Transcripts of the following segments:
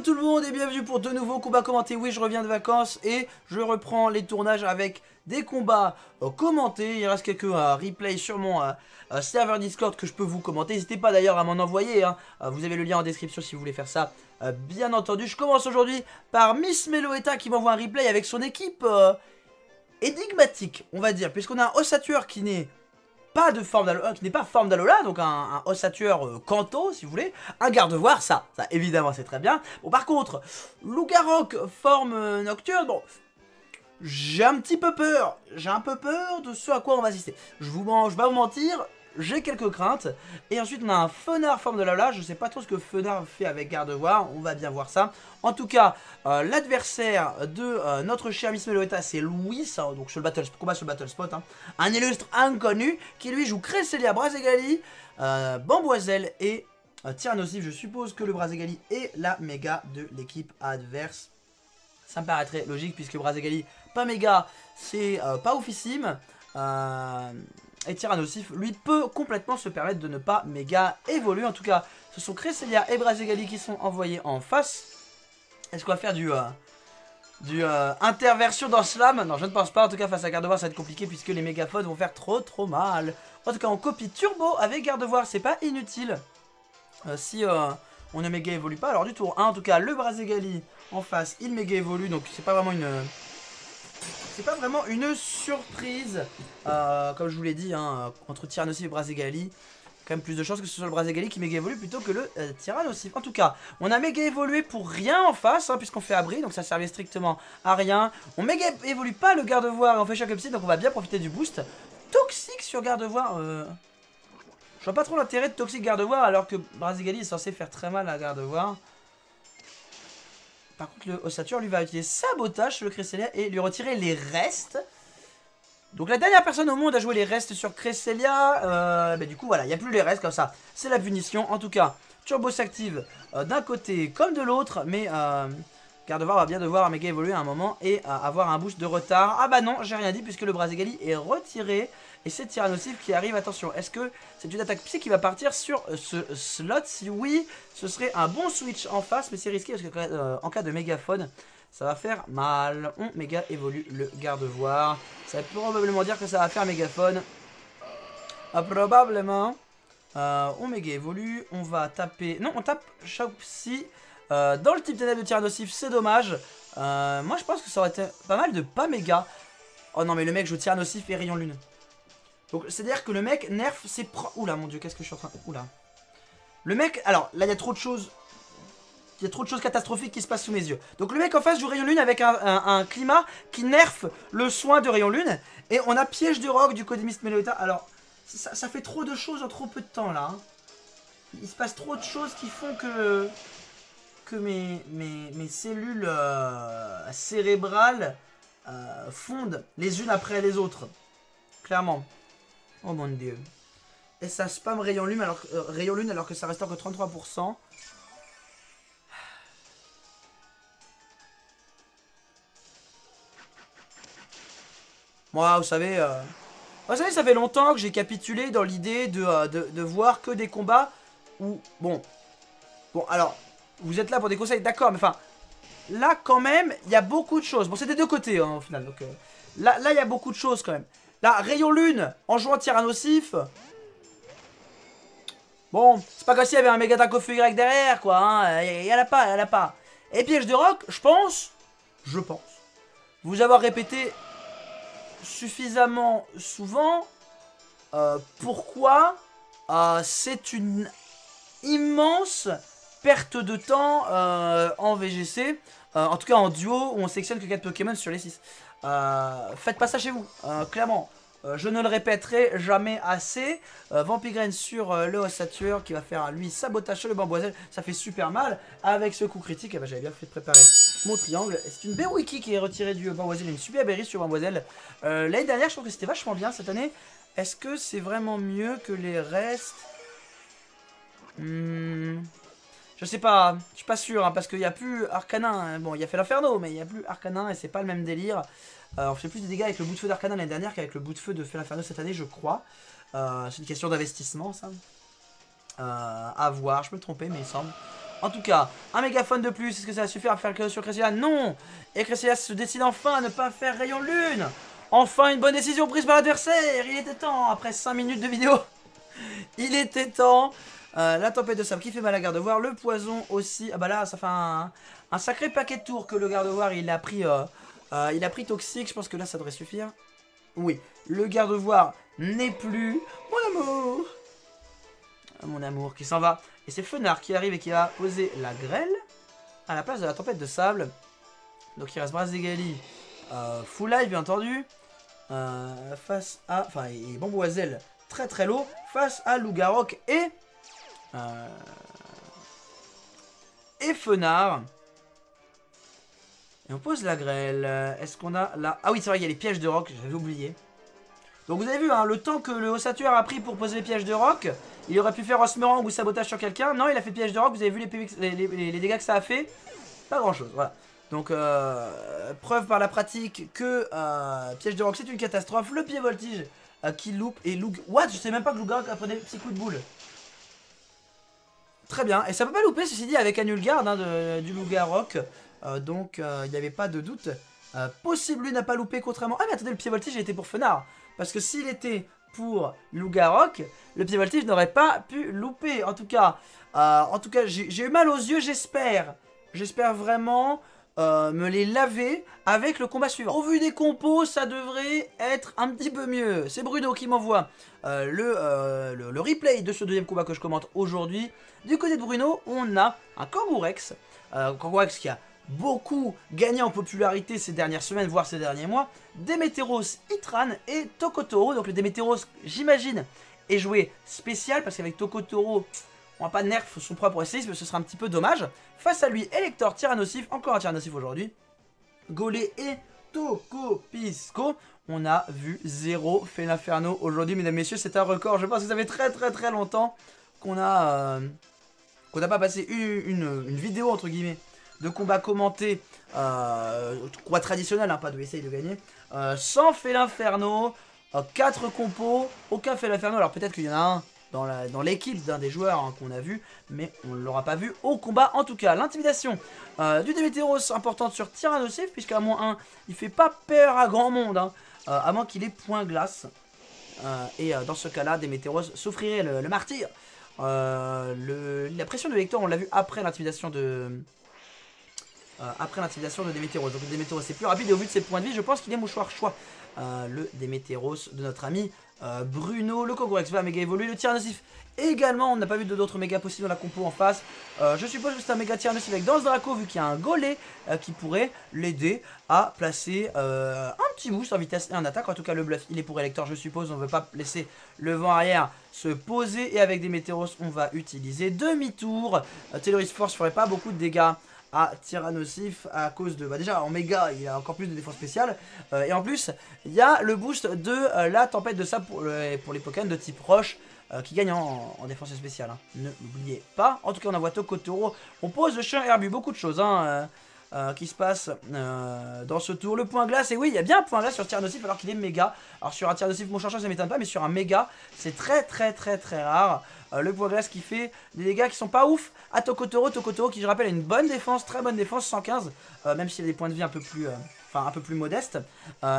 Hello tout le monde et bienvenue pour de nouveaux combats commentés. Oui, je reviens de vacances et je reprends les tournages avec des combats euh, commentés. Il reste quelques euh, replays sur mon euh, serveur Discord que je peux vous commenter. N'hésitez pas d'ailleurs à m'en envoyer. hein. Vous avez le lien en description si vous voulez faire ça. Bien entendu, je commence aujourd'hui par Miss Meloetta qui m'envoie un replay avec son équipe énigmatique, on va dire. Puisqu'on a un ossature qui n'est pas de forme d'Alola, qui n'est pas forme d'Alola, donc un, ossature euh, Kanto, si vous voulez, un garde-voir, ça, ça évidemment c'est très bien. Bon par contre, Lougarok forme euh, nocturne, bon, j'ai un petit peu peur, j'ai un peu peur de ce à quoi on va assister. Je vous je vais pas vous mentir, j'ai quelques craintes. Et ensuite on a un Fenard forme de Lola, je sais pas trop ce que Fenard fait avec garde-voir, on va bien voir ça. En tout cas, euh, l'adversaire de euh, notre cher Miss Meloetta, c'est Louis, hein, donc sur le battle, combat sur le Battle Spot. hein. Un illustre inconnu qui lui joue Cresselia, Brazegali, euh, Bamboiselle et Tyrannosif. Je suppose que le Brazegali est la méga de l'équipe adverse. Ça me paraîtrait logique puisque Brazegali, pas méga, c'est pas oufissime. Euh, et Tyrannosif, lui, peut complètement se permettre de ne pas méga évoluer. En tout cas, ce sont Cresselia et Brazegali qui sont envoyés en face. Est-ce qu'on va faire du, euh, du euh, interversion dans Slam? Non, je ne pense pas. En tout cas, face à Gardevoir, ça va être compliqué puisque les mégaphones vont faire trop trop mal. En tout cas, on copie Turbo avec Gardevoir, c'est pas inutile. Euh, si on ne méga évolue pas, alors du tour 1, en tout cas, le Brazegali en face, il méga évolue, donc c'est pas vraiment une. C'est pas vraiment une surprise. Euh, comme je vous l'ai dit, hein, entre Tyrannosif et Brazegali quand même plus de chances que ce soit le Brazegali qui méga évolue plutôt que le euh. En tout cas, on a méga évolué pour rien en face, hein, puisqu'on fait abri, donc ça servait strictement à rien. On méga évolue pas le garde-voir et on fait choc psy, donc on va bien profiter du boost. Toxique sur garde-voir, euh... je vois pas trop l'intérêt de toxique garde-voir alors que Brazegali est censé faire très mal à garde-voir. Par contre, le ossature lui va utiliser sabotage sur le Cresselia et lui retirer les restes. Donc la dernière personne au monde à jouer les restes sur Cresselia, euh, du coup voilà, il n'y a plus les restes comme ça. C'est la punition. En tout cas, Turbo s'active euh, d'un côté comme de l'autre, mais euh, Gardevoir va bien devoir méga évoluer à un moment et euh, avoir un boost de retard. Ah bah non, j'ai rien dit puisque le Brazegali est retiré. Et c'est Tyrannosif qui arrive, attention, est-ce que c'est une attaque psy qui va partir sur euh, ce slot? Si oui, ce serait un bon switch en face, mais c'est risqué parce que euh, en cas de mégaphone, ça va faire mal. On méga évolue le garde-voir. Ça veut probablement dire que ça va faire mégaphone. Ah, probablement. Euh, on méga évolue. On va taper. Non, on tape Shock Psy. Euh, dans le type ténèbres de Tyrannosif, c'est dommage. Moi, je pense que ça aurait été pas mal de pas méga. Oh non, mais le mec joue Tyrannosif et Rayon Lune. Donc, c'est-à-dire que le mec nerf ses pro... Oula, mon dieu, qu'est-ce que je suis en train... Oula. Le mec... Alors, là, il y a trop de choses... Il y a trop de choses catastrophiques qui se passent sous mes yeux. Donc le mec en face joue Rayon Lune avec un, climat qui nerf le soin de Rayon Lune. Et on a Piège de Rock du Codimist Meloetta. Alors, ça, fait trop de choses en trop peu de temps là. hein. Il se passe trop de choses qui font que que mes, mes, mes cellules euh, cérébrales euh, fondent les unes après les autres. Clairement. Oh mon dieu. Et ça spam rayon lune alors, euh, rayon lune alors que ça reste que 33%. Moi, vous savez, euh, vous savez, ça fait longtemps que j'ai capitulé dans l'idée de, euh, de, voir que des combats où, bon, bon, alors, vous êtes là pour des conseils, d'accord, mais enfin, là quand même, il y a beaucoup de choses. Bon, c'est des deux côtés hein, au final, donc euh, là, là, il y a beaucoup de choses quand même. Là, Rayon Lune, en jouant Tyrannosif. Bon, c'est pas comme s'il y avait un méga taco Y derrière, quoi. Hein. Il y en a pas, il y a pas. Et piège de rock, je pense, je pense, vous avoir répété suffisamment souvent euh, pourquoi euh, c'est une immense perte de temps euh, en VGC. en tout cas en duo où on sélectionne que 4 Pokémon sur les 6. Euh, faites pas ça chez vous, euh, clairement. Euh, je ne le répéterai jamais assez. Euh, sur le ossature qui va faire lui sabotage sur le bamboiselle. Ça fait super mal. Avec ce coup critique, eh ben, j'avais bien fait de préparer mon triangle. C'est une Berwiki qui est retirée du bamboiselle. Une super berry sur. Euh, L'année dernière, je trouve que c'était vachement bien. Cette année, est-ce que c'est vraiment mieux que les restes? Hmm, Je sais pas, je suis pas sûr, hein, parce qu'il n'y a plus Arcanin. hein. Bon, il y a fait l'Inferno, mais il n'y a plus Arcanin et c'est pas le même délire. Euh, on fait plus de dégâts avec le bout de feu d'Arcanin l'année dernière qu'avec le bout de feu de Inferno cette année, je crois. Euh, c'est une question d'investissement, ça. Euh, à voir, je peux me tromper, mais il semble. En tout cas, un mégaphone de plus, est-ce que ça va suffire à faire que sur Cresselia Non Et Cresselia se décide enfin à ne pas faire rayon lune Enfin une bonne décision prise par l'adversaire Il était temps, après 5 minutes de vidéo Il était temps euh, La tempête de sable qui fait mal à garde-voir, le poison aussi... Ah bah là, ça fait un, sacré paquet de tours que le garde-voir, il a pris... Euh, euh, il a pris toxique, je pense que là ça devrait suffire. Oui, le garde-voir n'est plus... Mon amour Mon amour qui s'en va. Et c'est Fenard qui arrive et qui va poser la grêle à la place de la tempête de sable. Donc il reste Brazegali euh, full life bien entendu. Face à... Enfin, et Bamboiselle très très low. Face à Lougarok et... Euh, et Fenard. Et on pose la grêle. Est-ce qu'on a là... Ah oui, c'est vrai, il y a les pièges de rock, j'avais oublié. Donc vous avez vu, hein, le temps que le ossature a pris pour poser les pièges de rock, il aurait pu faire Osmerang ou sabotage sur quelqu'un. Non, il a fait piège de rock, vous avez vu les, dégâts que ça a fait? Pas grand chose, voilà. Donc, euh, preuve par la pratique que euh, piège de rock c'est une catastrophe. Le pied voltige euh, qui loupe et Loug... What? Je sais même pas que Lougarok a pris des petits coups de boule. Très bien, et ça peut pas louper ceci dit avec Anulgard hein, du Lougarok. Euh, donc il n'y avait pas de doute. possible lui n'a pas loupé contrairement... Ah mais attendez, le pied voltige il était pour Fenard. Parce que s'il était pour Lougarok, le pied voltige n'aurait pas pu louper. En tout cas, euh, en tout cas, j'ai eu mal aux yeux, j'espère. J'espère vraiment euh, me les laver avec le combat suivant. Au vu des compos, ça devrait être un petit peu mieux. C'est Bruno qui m'envoie euh, le, le, replay de ce deuxième combat que je commente aujourd'hui. Du côté de Bruno, on a un Kangourex. Kangourex qui a beaucoup gagné en popularité ces dernières semaines, voire ces derniers mois, Demeteros Itran et Tokotoro. Donc le Demeteros, j'imagine, est joué spécial parce qu'avec Tokotoro, on va pas nerf son propre mais ce sera un petit peu dommage. Face à lui, Elector, Tyrannosif, encore un Tyrannosif aujourd'hui. Golé et Tokopisco. On a vu zéro Fenaferno aujourd'hui, mesdames, messieurs, c'est un record. Je pense que ça fait très très très longtemps qu'on a... Euh, qu'on n'a pas passé une, une vidéo, entre guillemets, de combat commenté, euh, combat traditionnel, hein, pas de essayer de gagner, euh, sans fait l'inferno, 4 compos, aucun fait l'inferno, alors peut-être qu'il y en a un dans l'équipe d'un des joueurs hein, qu'on a vu, mais on ne l'aura pas vu au combat en tout cas. L'intimidation euh, du Demeteros importante sur Tyrannosif, puisqu'à moins 1, il fait pas peur à grand monde, hein, euh, à moins qu'il ait point glace. et dans ce cas-là, Demeteros souffrirait le, martyr. la pression de Hector, on l'a vu après l'intimidation de, euh, après l'intimidation de Demeteros. Donc Demeteros c'est plus rapide et au vu de ses points de vie, je pense qu'il est mouchoir choix. Euh, le Demeteros de notre ami euh, Bruno. Le Kogorex va méga évoluer. Le Tyrannosif également. On n'a pas vu d'autres méga possibles dans la compo en face. je suppose que c'est un méga Tyrannosif avec Danse Draco vu qu'il y a un Golé qui pourrait l'aider à placer un petit boost en vitesse et en attaque. En tout cas, le bluff il est pour Elector, je suppose. On ne veut pas laisser le vent arrière se poser. Et avec Demeteros, on va utiliser demi-tour. Teloris Force ferait pas beaucoup de dégâts à Tyrannosif à cause de... Bah déjà en méga il a encore plus de défense spéciale euh, et en plus il y a le boost de euh, la tempête de sable pour, les Pokémon de type roche euh, qui gagne en, défense spéciale. Hein. Ne l'oubliez pas. En tout cas on envoie Tokotoro. On pose le chien herbu, beaucoup de choses hein, qui se passent dans ce tour. Le point glace, et oui il y a bien un point glace sur Tyrannosif alors qu'il est méga. Alors sur un Tyrannosif mon chercheur ça m'étonne pas mais sur un méga c'est très très très très rare. Euh, le glace qui fait des dégâts qui sont pas ouf à Tokotoro. Tokotoro qui je rappelle a une bonne défense, très bonne défense, 115, euh, même s'il a des points de vie un peu plus... Euh, enfin un peu plus modestes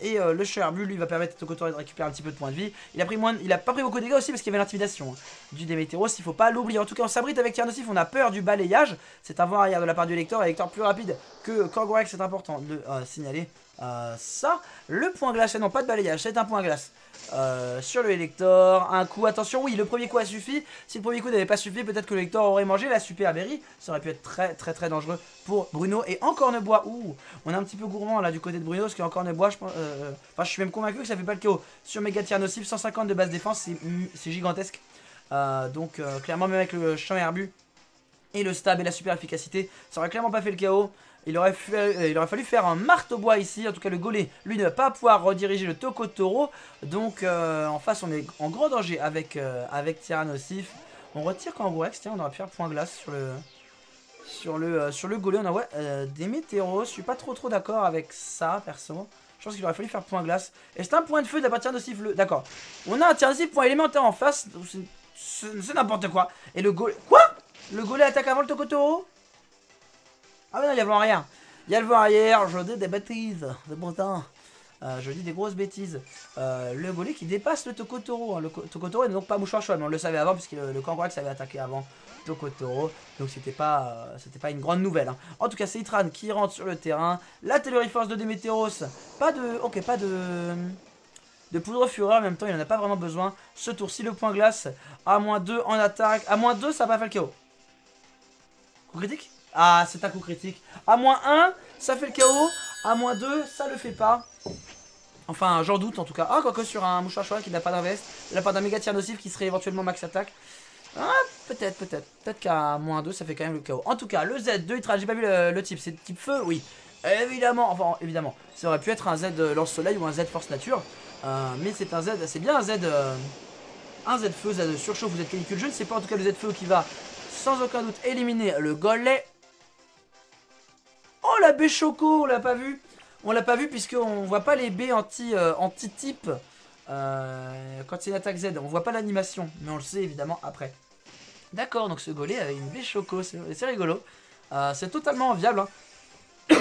et le Cherbu lui va permettre à Tokotoro de récupérer un petit peu de points de vie. Il a pris moins, il a pas pris beaucoup de dégâts aussi parce qu'il y avait l'intimidation hein, du Demeteros, il faut pas l'oublier. En tout cas on s'abrite avec Tyrannosif, on a peur du balayage. C'est un vent arrière de la part du lecteur, lecteur plus rapide que Korgorex, c'est important de signaler ça. Le point glace, non pas de balayage, c'est un point glace. Euh, sur le Elector. Un coup, attention, oui, le premier coup a suffi. Si le premier coup n'avait pas suffi, peut-être que le aurait mangé la Super Berry. Ça aurait pu être très très très dangereux pour Bruno. Et encore ne bois. Ouh, on est un petit peu gourmand là du côté de Bruno, parce qu'encore ne bois, je pense. Euh, enfin, je suis même convaincu que ça fait pas le KO. Sur Mega Nocif, 150 de base défense, c'est gigantesque. Euh, donc, clairement, même avec le champ herbu et le stab et la super efficacité, ça aurait clairement pas fait le KO. Il aurait, euh, il aurait fallu faire un marteau-bois ici. En tout cas, le Golé, lui, ne va pas pouvoir rediriger le Tokotoro. Donc, euh, en face, on est en gros danger avec, euh, avec Tyrannosif. On retire Kangourex. Tiens, on aurait pu faire point glace sur le, sur le, sur le Golé. On a ouais, des météros. Je suis pas trop trop d'accord avec ça, perso. Je pense qu'il aurait fallu faire point glace. Et c'est un point de feu de la part Tyrannosif. D'accord. On a un Tyrannosif point élémentaire en face. C'est n'importe quoi. Et le Golé... Quoi? Le Golé attaque avant le Tokotoro Ah mais non, il y a le vent arrière. Il y a le vent arrière, je dis des bêtises, de bon. Euh, je dis des grosses bêtises. Euh, le Golé qui dépasse le Tokotoro. Hein. Le Tokotoro n'est donc pas mouchoir choix, mais on le savait avant, puisque le, le Kangorax avait attaqué avant Tokotoro. Donc c'était pas, euh, pas une grande nouvelle. Hein. En tout cas, c'est Itran qui rentre sur le terrain. La Telluri Force de Demeteros. Pas de. Ok, pas de. De poudre fureur, en même temps, il n'en a pas vraiment besoin. Ce tour-ci, le point glace, à moins 2 en attaque. À moins 2, ça va faire le KO. Coup critique Ah, c'est un coup critique. À moins 1, ça fait le KO. À moins 2, ça le fait pas. Enfin, j'en doute en tout cas. Ah, quoique sur un mouchoir choix qui n'a pas d'invest, il n'a pas d'un méga tir nocif qui serait éventuellement max attaque. Ah, peut-être, peut-être. Peut-être qu'à moins 2, ça fait quand même le KO. En tout cas, le Z de Hydra, j'ai pas vu le, type. C'est type feu? Oui. Évidemment, enfin, évidemment. Ça aurait pu être un Z lance-soleil ou un Z force nature. Euh, mais c'est un Z, c'est bien un Z. Euh, un Z feu, Z surchauffe ou Z canicule. Je ne sais pas en tout cas le Z feu qui va sans aucun doute éliminer le Gollet. Oh la B Choco, on l'a pas vu. On l'a pas vu puisqu'on voit pas les B anti, euh, anti type euh, quand c'est une attaque Z. On voit pas l'animation, mais on le sait évidemment après. D'accord, donc ce Gollet avec une B Choco, c'est rigolo. Euh, c'est totalement viable. Hein.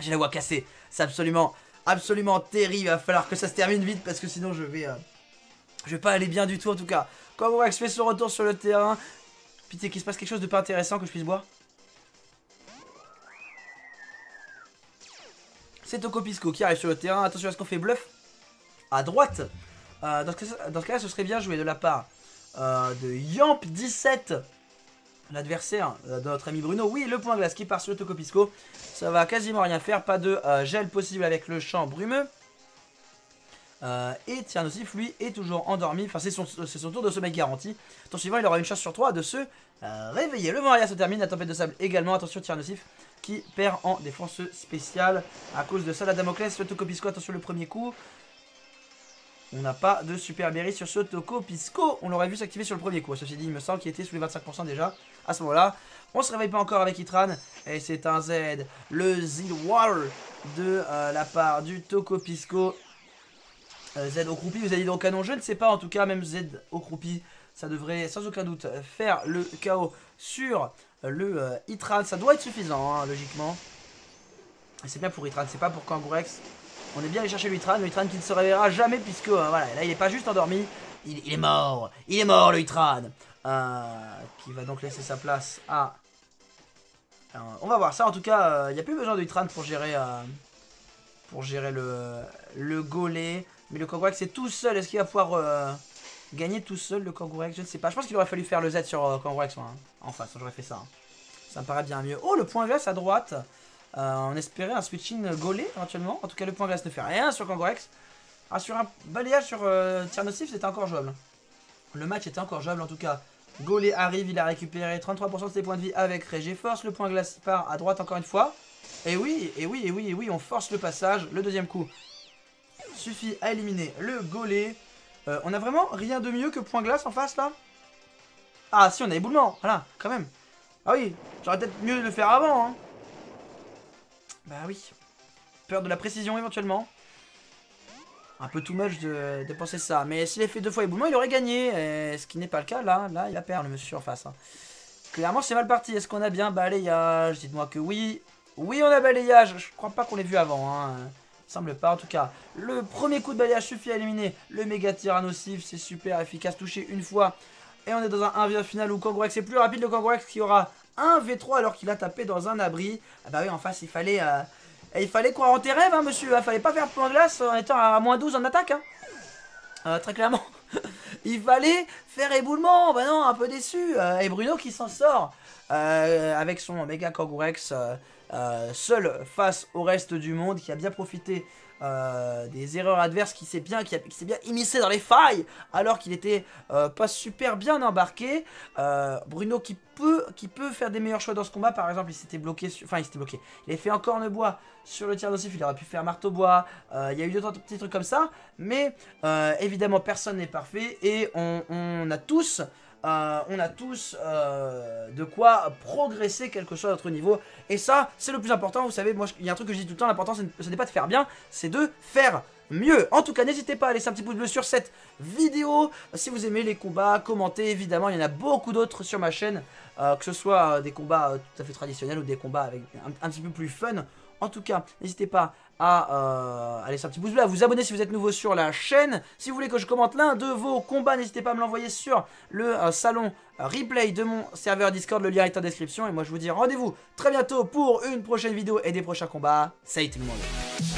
J'ai la voix cassée, c'est absolument, absolument terrible. Il va falloir que ça se termine vite parce que sinon je vais, je vais pas aller bien du tout en tout cas. Quand Vorax fait son retour sur le terrain, pitié qu'il se passe quelque chose de pas intéressant que je puisse boire. C'est Tokopisco qui arrive sur le terrain. Attention à ce qu'on fait bluff à droite. Euh, dans, ce cas, ce serait bien joué de la part euh, de Yamp17, l'adversaire euh, de notre ami Bruno. Oui, le point glace qui part sur le Tokopisco. Ça va quasiment rien faire. Pas de gel possible avec le champ brumeux. et Tiernosif, lui, est toujours endormi. Enfin, c'est son, tour de sommeil garanti. Suivant, il aura une chance sur 3 de se réveiller. Le vent se termine. La tempête de sable également. Attention, Tiernosif qui perd en défense spéciale. À cause de ça, la Damoclès, le Tokopisco, attention le premier coup. On n'a pas de super berry sur ce Tokopisco. On l'aurait vu s'activer sur le premier coup. Ceci dit, il me semble qu'il était sous les 25% déjà à ce moment-là. On se réveille pas encore avec Itran. Et c'est un Z. Le Z-Wall de euh, la part du Tokopisco. Euh, Z au croupi, vous dit au canon, je ne sais pas. En tout cas, même Z au croupi, ça devrait sans aucun doute faire le chaos sur le euh, Itran. Ça doit être suffisant, hein, logiquement. C'est bien pour Itran, c'est pas pour Kangourex. On est bien allé chercher le Itran, le Itran qui ne se réveillera jamais puisque euh, voilà, là il est pas juste endormi, il, est mort, il est mort le Itran. Euh, qui va donc laisser sa place à... on va voir ça, en tout cas, il n'y a plus besoin de Itran pour gérer, pour gérer le, le Golé. Mais le Kangourex c'est tout seul, est-ce qu'il va pouvoir Gagner tout seul le Kangourex, je ne sais pas. Je pense qu'il aurait fallu faire le Z sur euh, Kangourex hein. en face, j'aurais fait ça. Hein. Ça me paraît bien mieux. Oh, le point glace à droite. Euh, on espérait un switching gaulé éventuellement. En tout cas, le point glace ne fait rien sur Kangourex. Ah, sur un balayage sur euh, c'était encore jouable. Le match était encore jouable en tout cas. Gaulé arrive, il a récupéré 33% de ses points de vie avec Régé Force. Le point glace part à droite encore une fois. Et oui, et oui, et oui, et oui, on force le passage. Le deuxième coup suffit à éliminer le Gaulé. Euh, on a vraiment rien de mieux que point glace en face là? Ah si on a éboulement, voilà, quand même. Ah oui, j'aurais peut-être mieux de le faire avant. Hein. Bah oui. Peur de la précision éventuellement. Un peu too much de, penser ça. Mais s'il avait fait deux fois éboulement, il aurait gagné. ce qui n'est pas le cas là. Là, il a perdu le monsieur en face. Hein. Clairement, c'est mal parti. Est-ce qu'on a bien balayage? Dites-moi que oui. Oui, on a balayage. Je crois pas qu'on l'ait vu avant. Hein semble pas en tout cas. Le premier coup de balayage suffit à éliminer le méga tyrannosif. C'est super efficace. Touché une fois. Et on est dans un 1v1 final où Kangourex est plus rapide. Le Kangourex qui aura un V3 alors qu'il a tapé dans un abri. Ah bah oui, en face, il fallait... Euh, il fallait croire en tes rêves, hein, monsieur. Il fallait pas faire point glace en étant à moins 12 en attaque. Hein. Euh, très clairement. il fallait faire éboulement. Bah non, un peu déçu. Euh, et Bruno qui s'en sort avec son méga Kangourex euh, seul face au reste du monde, qui a bien profité euh, des erreurs adverses, qui s'est bien, qui, dans les failles, alors qu'il était euh, pas super bien embarqué. Bruno qui peut, faire des meilleurs choix dans ce combat, par exemple, il s'était bloqué, enfin il s'était bloqué, il a fait encore corne bois sur le tir d'ossif, il aurait pu faire marteau bois, il y a eu d'autres petits trucs comme ça, mais évidemment personne n'est parfait. Et on a tous euh, on a tous euh, de quoi progresser quelque chose à notre niveau. Et ça, c'est le plus important. Vous savez, moi, il y a un truc que je dis tout le temps, l'important, ce n'est pas de faire bien, c'est de faire mieux. En tout cas, n'hésitez pas à laisser un petit pouce bleu sur cette vidéo. Si vous aimez les combats, commentez évidemment. Il y en a beaucoup d'autres sur ma chaîne. Euh, que ce soit des combats tout à fait traditionnels ou des combats avec un, petit peu plus fun. En tout cas, n'hésitez pas à, laisser un petit pouce bleu, à vous abonner si vous êtes nouveau sur la chaîne. Si vous voulez que je commente l'un de vos combats, n'hésitez pas à me l'envoyer sur le salon replay de mon serveur Discord. Le lien est en description. Et moi, je vous dis rendez-vous très bientôt pour une prochaine vidéo et des prochains combats. Salut tout le monde